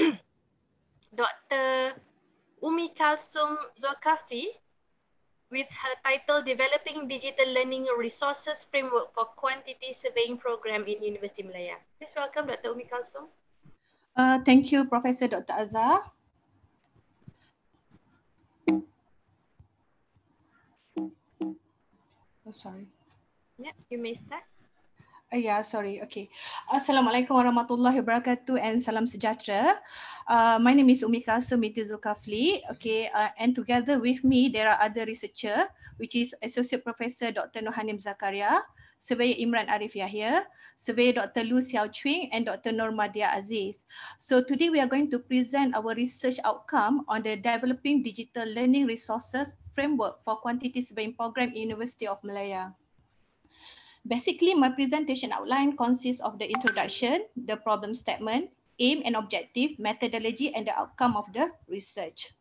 Dr. Umi Kalsum Zolkafli with her title Developing Digital Learning Resources Framework for Quantity Surveying Program in University Malaya. Please welcome Dr. Umi Kalsum. Uh, thank you, Professor Dr. Azhar. Oh, sorry. Yeah, you may start. Uh, yeah, sorry. Okay. Assalamualaikum warahmatullahi wabarakatuh and salam sejahtera. Uh, my name is Umi Kasum binti Zulkafli. Okay, uh, and together with me there are other researcher which is Associate Professor Dr. Nohanim Zakaria, Surveyor Imran Arif Yahya, Surveyor Dr. Lu Xiao Chwing and Dr. Normadia Aziz. So today we are going to present our research outcome on the Developing Digital Learning Resources Framework for Quantity Surveying Program University of Malaya. Basically, my presentation outline consists of the introduction, the problem statement, aim and objective, methodology, and the outcome of the research.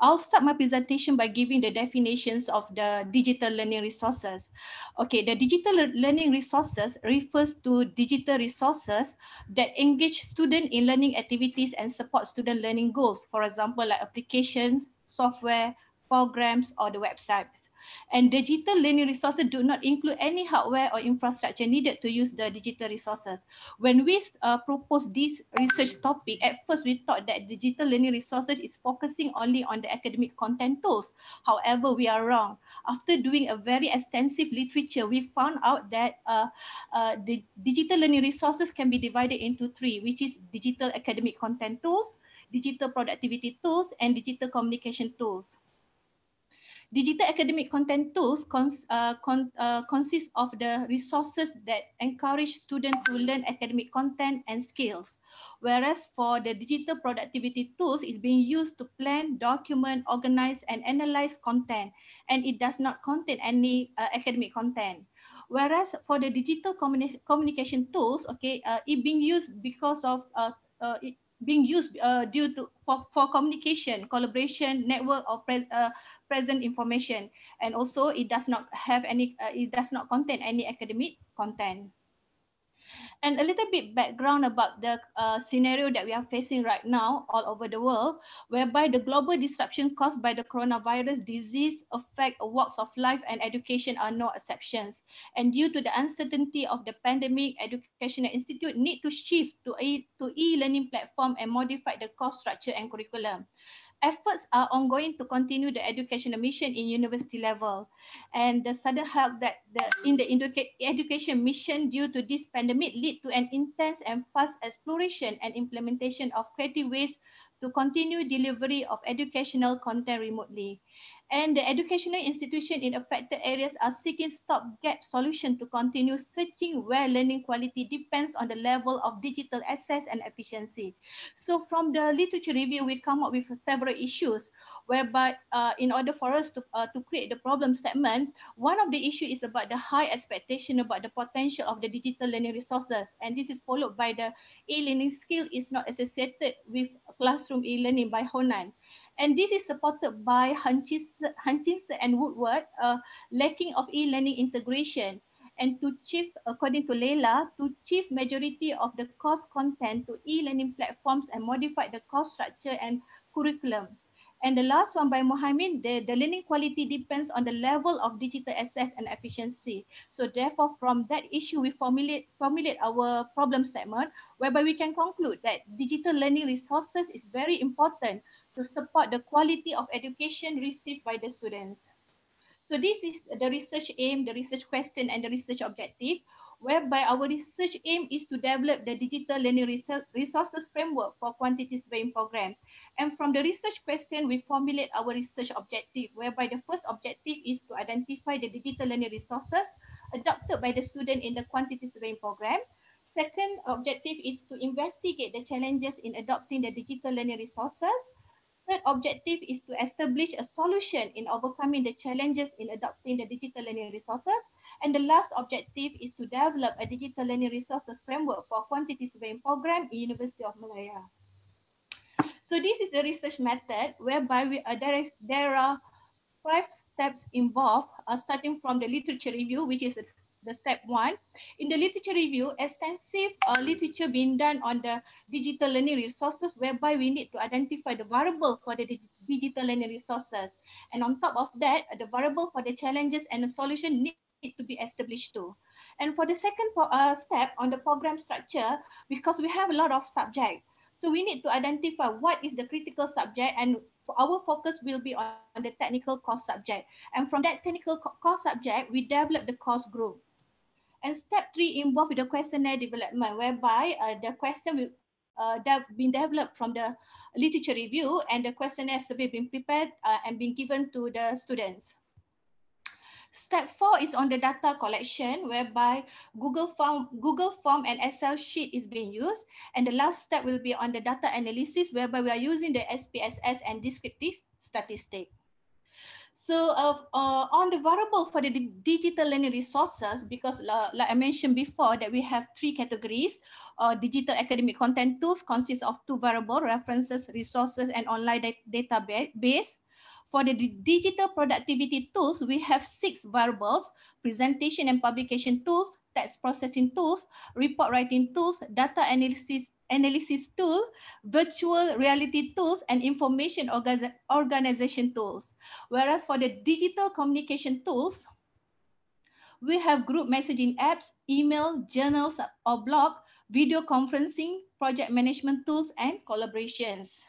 I'll start my presentation by giving the definitions of the digital learning resources. Okay, the digital learning resources refers to digital resources that engage students in learning activities and support student learning goals. For example, like applications, software, programs, or the websites. And digital learning resources do not include any hardware or infrastructure needed to use the digital resources. When we uh, proposed this research topic, at first we thought that digital learning resources is focusing only on the academic content tools. However, we are wrong. After doing a very extensive literature, we found out that uh, uh, the digital learning resources can be divided into three, which is digital academic content tools, digital productivity tools, and digital communication tools. Digital academic content tools cons, uh, con, uh, consist of the resources that encourage students to learn academic content and skills. Whereas for the digital productivity tools, is being used to plan, document, organize, and analyze content, and it does not contain any uh, academic content. Whereas for the digital communi communication tools, okay, uh, it being used because of uh, uh, it being used uh, due to for, for communication, collaboration, network, or pre, uh, present information. And also it does not have any uh, it does not contain any academic content and a little bit background about the uh, scenario that we are facing right now all over the world whereby the global disruption caused by the coronavirus disease affect walks of life and education are no exceptions. And due to the uncertainty of the pandemic educational institute need to shift to e to e-learning platform and modify the course structure and curriculum efforts are ongoing to continue the educational mission in university level. And the sudden help that the, in the education mission due to this pandemic lead to an intense and fast exploration and implementation of creative ways to continue delivery of educational content remotely and the educational institution in affected areas are seeking stopgap solution to continue searching where learning quality depends on the level of digital access and efficiency. So from the literature review, we come up with several issues whereby uh, in order for us to, uh, to create the problem statement, one of the issue is about the high expectation about the potential of the digital learning resources. And this is followed by the e-learning skill is not associated with classroom e-learning by Honan. And this is supported by Hutchinson and Woodward, uh, lacking of e-learning integration. And to achieve, according to Leila, to achieve majority of the course content to e-learning platforms and modify the course structure and curriculum. And the last one by Mohamed, the, the learning quality depends on the level of digital access and efficiency. So therefore, from that issue, we formulate, formulate our problem statement, whereby we can conclude that digital learning resources is very important to support the quality of education received by the students. So this is the research aim, the research question, and the research objective, whereby our research aim is to develop the digital learning resources framework for quantity surveying program. And from the research question, we formulate our research objective, whereby the first objective is to identify the digital learning resources adopted by the student in the quantity surveying program. Second objective is to investigate the challenges in adopting the digital learning resources third objective is to establish a solution in overcoming the challenges in adopting the digital learning resources. And the last objective is to develop a digital learning resources framework for quantity surveying program in University of Malaya. So this is the research method whereby we, there, are five steps involved, uh, starting from the literature review, which is the step one. In the literature review, extensive uh, literature being done on the digital learning resources whereby we need to identify the variable for the digital learning resources. And on top of that, the variable for the challenges and the solution need to be established too. And for the second uh, step on the program structure, because we have a lot of subjects, so we need to identify what is the critical subject and our focus will be on, the technical course subject. And from that technical course subject, we develop the course group. And step three involve the questionnaire development, whereby uh, the question will uh, that been developed from the literature review and the questionnaire survey being prepared uh, and being given to the students. Step four is on the data collection, whereby Google Form, Google Form and Excel sheet is being used. And the last step will be on the data analysis, whereby we are using the SPSS and descriptive statistic. So uh, uh, on the variable for the digital learning resources, because uh, like I mentioned before that we have three categories, uh, digital academic content tools consists of two variable references, resources, and online database. For the digital productivity tools, we have six variables, presentation and publication tools, text processing tools, report writing tools, data analysis analysis tool, virtual reality tools, and information organization tools. Whereas for the digital communication tools, we have group messaging apps, email, journals or blog, video conferencing, project management tools, and collaborations.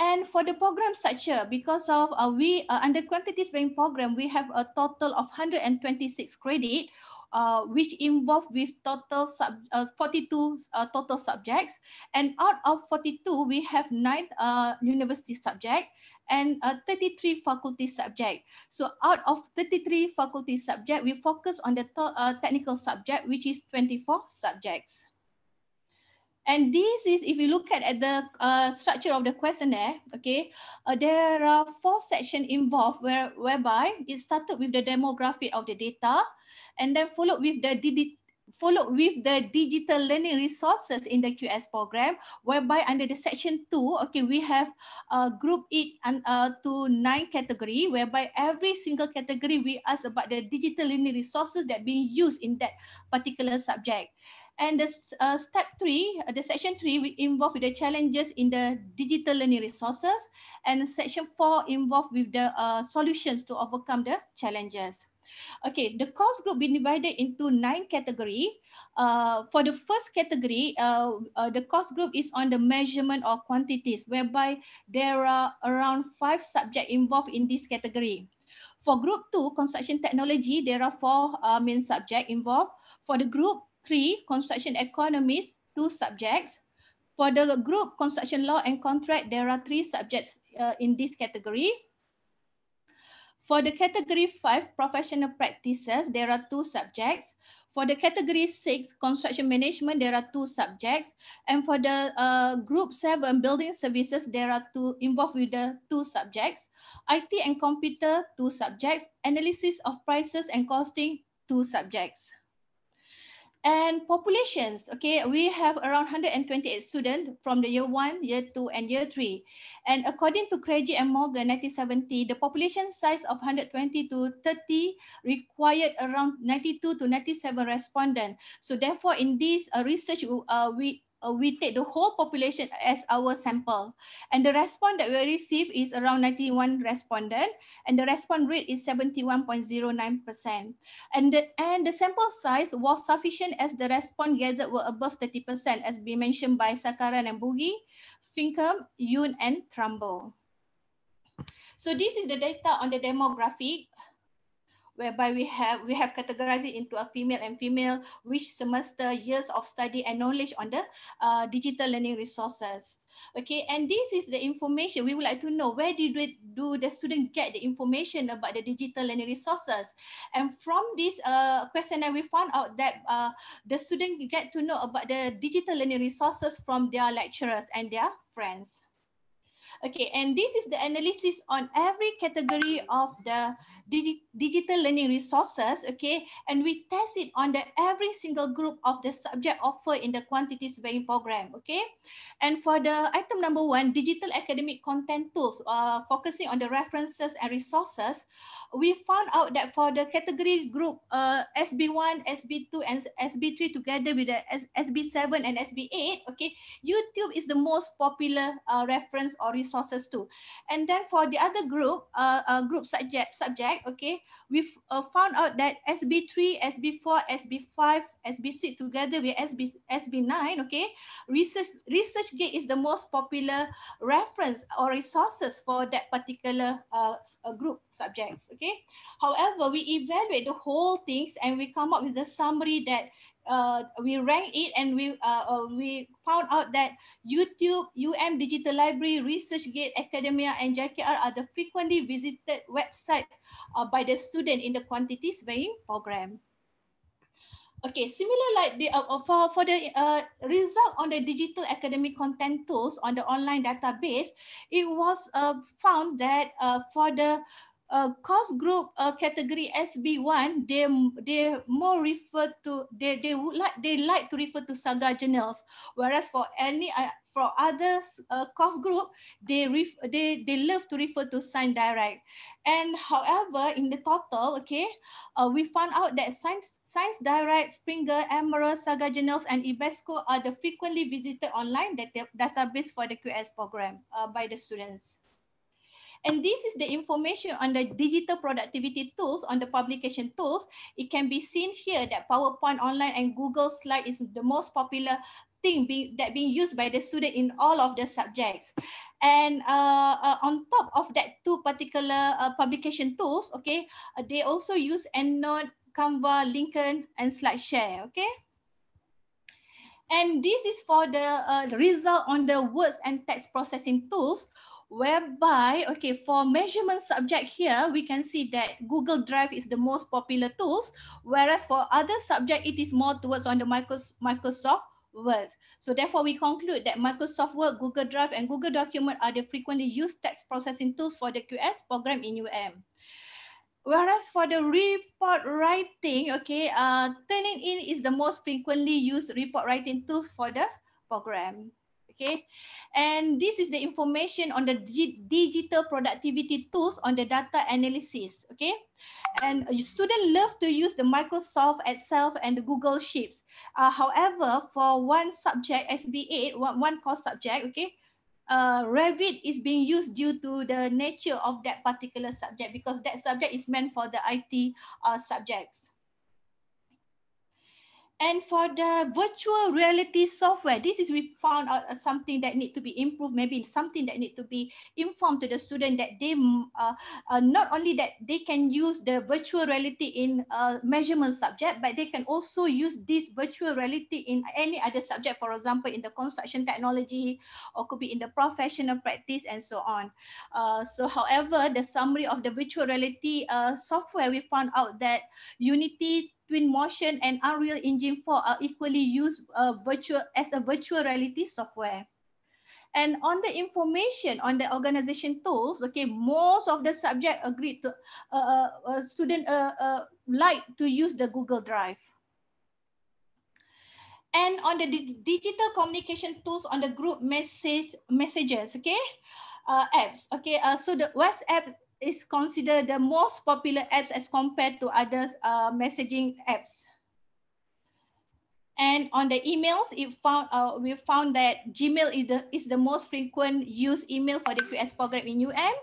And for the program structure, because of uh, we uh, under quantitative surveying program, we have a total of 126 credit, uh, which involved with total sub, uh, 42 uh, total subjects. And out of 42, we have nine uh, university subject and uh, 33 faculty subject. So out of 33 faculty subject, we focus on the uh, technical subject, which is 24 subjects. And this is, if you look at, at the uh, structure of the questionnaire, okay, uh, there are four sections involved where, whereby it started with the demographic of the data and then followed with the followed with the digital learning resources in the QS program, whereby under the section two, okay, we have uh, group it and uh, to nine category, whereby every single category we ask about the digital learning resources that being used in that particular subject. And the uh, step three, uh, the section three, we involve with the challenges in the digital learning resources, and section four involved with the uh, solutions to overcome the challenges. Okay, the course group been divided into nine category. Uh, for the first category, uh, uh, the course group is on the measurement of quantities, whereby there are around five subjects involved in this category. For group two, construction technology, there are four uh, main subjects involved. For the group Three, construction economics, two subjects. For the group construction law and contract, there are three subjects uh, in this category. For the category five, professional practices, there are two subjects. For the category six, construction management, there are two subjects. And for the uh, group seven, building services, there are two involved with the two subjects. IT and computer, two subjects. Analysis of prices and costing, two subjects and populations okay we have around 128 students from the year 1 year 2 and year 3 and according to Krejcie and Morgan 1970 the population size of 120 to 30 required around 92 to 97 respondents. So therefore in this uh, research uh, we uh, we take the whole population as our sample. And the response that we receive is around 91 respondent and the response rate is 71.09%. And the, and the sample size was sufficient as the response gathered were above 30% as be mentioned by Sakaran and Boogie, Finkham, Yoon and Trumbo. So this is the data on the demographic whereby we have we have categorized into a female and female which semester years of study and knowledge on the uh, digital learning resources. Okay and this is the information we would like to know where did we, do the student get the information about the digital learning resources? And from this uh, questionnaire we found out that uh, the student get to know about the digital learning resources from their lecturers and their friends Okay, and this is the analysis on every category of the digi digital learning resources, okay? And we test it on the every single group of the subject offered in the quantity surveying program, okay? And for the item number one, digital academic content tools, uh, focusing on the references and resources, we found out that for the category group uh, SB1, SB2, and SB3 together with the SB7 and SB8, okay, YouTube is the most popular uh, reference or resources too. And then for the other group, uh, uh, group subject, subject, okay, we've uh, found out that SB3, SB4, SB5, SB6 together with SB, SB9, okay, research ResearchGate is the most popular reference or resources for that particular uh, uh, group subjects, okay. However, we evaluate the whole things and we come up with the summary that uh, we rank it and we uh, uh, we found out that YouTube, UM Digital Library, ResearchGate, Academia, and JKR are the frequently visited website uh, by the student in the quantity surveying program. Okay, similar like the uh, for for the uh, result on the digital academic content tools on the online database, it was uh, found that uh, for the uh, course group uh, category SB1, they they more refer to they they would like they like to refer to saga journals, whereas for any uh, for others uh, course group, they ref, they they love to refer to Science Direct. And however, in the total, okay, uh, we found out that Science Science Direct, Springer, Emerald, Saga Journals, and Ibesco are the frequently visited online data, database for the QS program uh, by the students. And this is the information on the digital productivity tools on the publication tools. It can be seen here that PowerPoint online and Google Slide is the most popular thing being, that being used by the student in all of the subjects. And uh, uh, on top of that two particular uh, publication tools, okay, uh, they also use EndNote, Canva, Lincoln, and SlideShare, okay? And this is for the uh, result on the words and text processing tools, whereby, okay, for measurement subject here, we can see that Google Drive is the most popular tools, whereas for other subject, it is more towards on the Microsoft Word. So therefore, we conclude that Microsoft Word, Google Drive, and Google Document are the frequently used text processing tools for the QS program in UM. Whereas for the report writing, okay, uh, Turnitin is the most frequently used report writing tools for the program okay? And this is the information on the digital productivity tools on the data analysis, okay? And students love to use the Microsoft Excel and the Google Sheets. Uh, however, for one subject, SB8, one, one course subject, okay, uh, Revit is being used due to the nature of that particular subject because that subject is meant for the IT uh, subjects. And for the virtual reality software, this is we found out uh, something that need to be improved, maybe something that need to be informed to the student that they mm, uh, uh, not only that they can use the virtual reality in a measurement subject, but they can also use this virtual reality in any other subject, for example, in the construction technology or could be in the professional practice and so on. Uh, so however, the summary of the virtual reality uh, software, we found out that Unity Twinmotion and Unreal Engine 4 are equally used uh, virtual as a virtual reality software. And on the information on the organization tools, okay, most of the subject agreed to uh, uh, uh student uh, uh, like to use the Google Drive. And on the digital communication tools on the group message messages, okay, uh, apps, okay, so the WhatsApp is considered the most popular apps as compared to other uh, messaging apps. And on the emails, it found, uh, we found that Gmail is the, is the most frequent used email for the QS program in UM.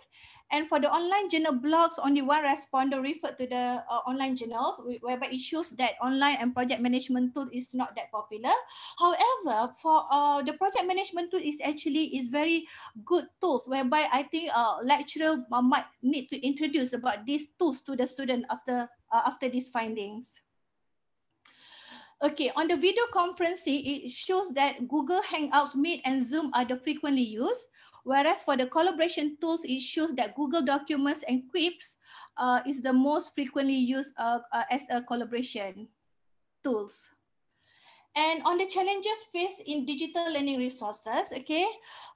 And for the online journal blogs, only one responder referred to the uh, online journals, whereby it shows that online and project management tool is not that popular. However, for uh, the project management tool is actually is very good tools, whereby I think uh, lecturer might need to introduce about these tools to the student after uh, after these findings. Okay, on the video conferencing, it shows that Google Hangouts, Meet, and Zoom are the frequently used. Whereas for the collaboration tools, it shows that Google Documents and Quips uh, is the most frequently used uh, uh, as a collaboration tools. And on the challenges faced in digital learning resources, okay,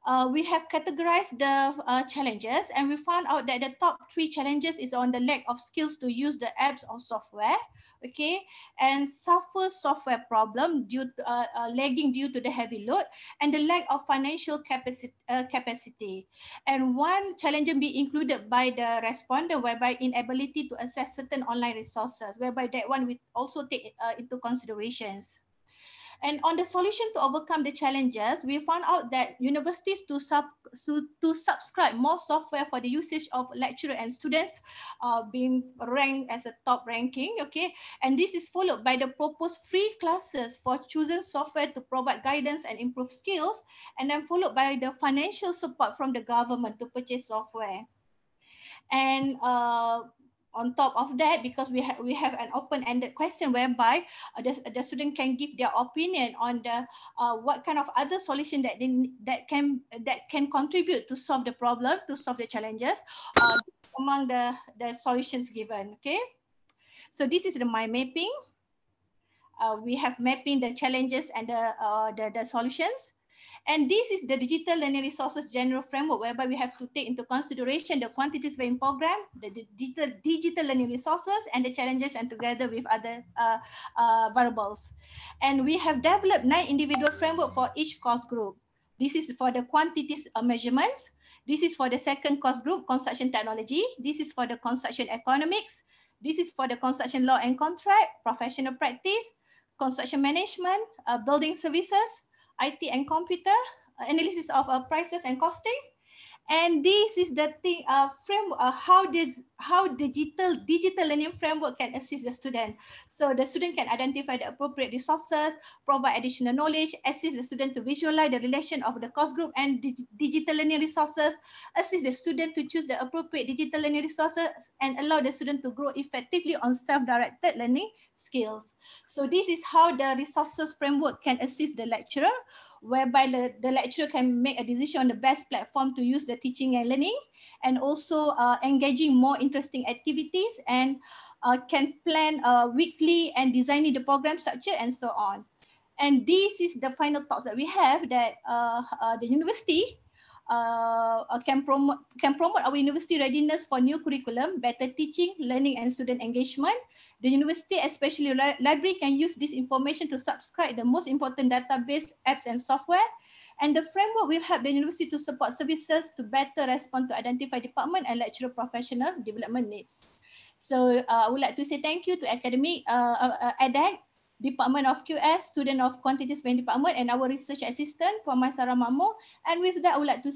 uh, we have categorized the uh, challenges and we found out that the top three challenges is on the lack of skills to use the apps or software, okay, and suffer software problem due to uh, uh, lagging due to the heavy load and the lack of financial capacity. Uh, capacity. And one challenge be included by the responder whereby inability to access certain online resources, whereby that one we also take uh, into considerations. And on the solution to overcome the challenges, we found out that universities to, sub, to, to subscribe more software for the usage of lecturer and students uh, being ranked as a top ranking, okay? And this is followed by the proposed free classes for chosen software to provide guidance and improve skills, and then followed by the financial support from the government to purchase software. And uh, on top of that, because we have we have an open-ended question whereby uh, the, the student can give their opinion on the uh, what kind of other solution that they, that can that can contribute to solve the problem, to solve the challenges uh, among the the solutions given. Okay, so this is the mind mapping. Uh, we have mapping the challenges and the, uh, the the solutions. And this is the digital learning resources general framework whereby we have to take into consideration the quantity surveying program, the digital, digital learning resources and the challenges and together with other uh, uh, variables. And we have developed nine individual framework for each course group. This is for the quantities measurements. This is for the second course group, construction technology. This is for the construction economics. This is for the construction law and contract, professional practice, construction management, uh, building services, IT and computer, uh, analysis of uh, prices and costing. And this is the thing, uh, frame, how did how digital digital learning framework can assist the student. So the student can identify the appropriate resources, provide additional knowledge, assist the student to visualize the relation of the course group and dig digital learning resources, assist the student to choose the appropriate digital learning resources, and allow the student to grow effectively on self-directed learning skills. So this is how the resources framework can assist the lecturer whereby the, the lecturer can make a decision on the best platform to use the teaching and learning and also uh, engaging more interesting activities and uh, can plan uh, weekly and designing the program structure and so on. And this is the final thoughts that we have that uh, uh, the university uh, can promote can promote our university readiness for new curriculum, better teaching, learning, and student engagement. The university, especially li library, can use this information to subscribe the most important database, apps, and software. And the framework will help the university to support services to better respond to identify department and lecturer professional development needs. So uh, I would like to say thank you to academic uh, uh, EDAC Department of QS, Student of Quantity Surveying Department, and our research assistant, Puan Sarah Mamo. And with that, I would like to